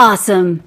Awesome.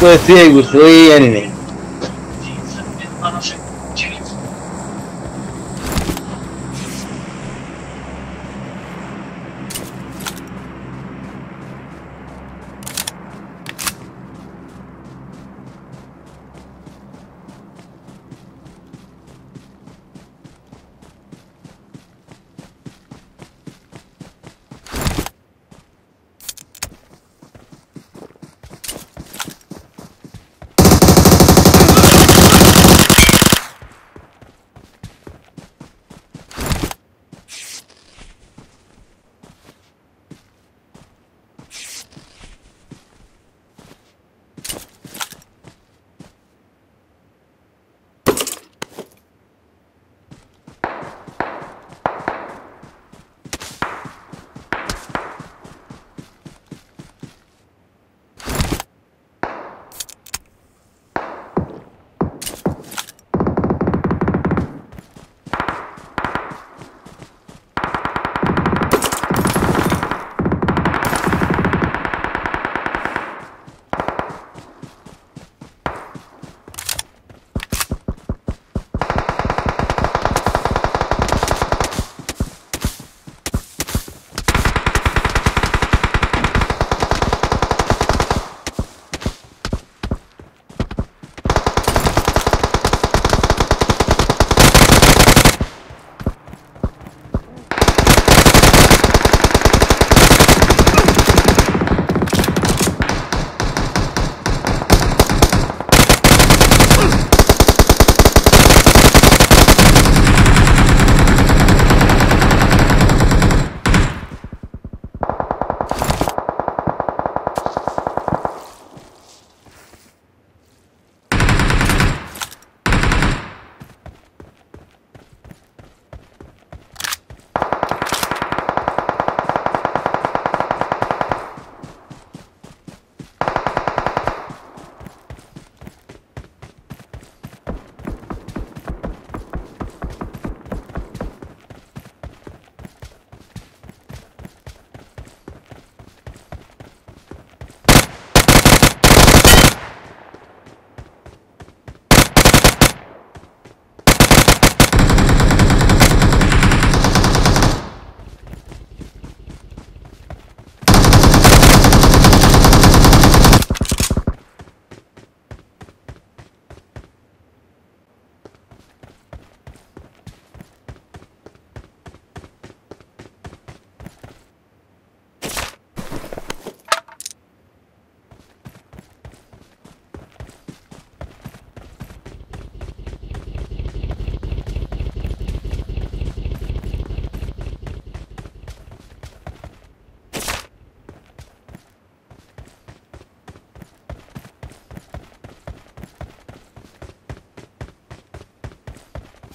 Você gostei anime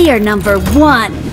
We are number one.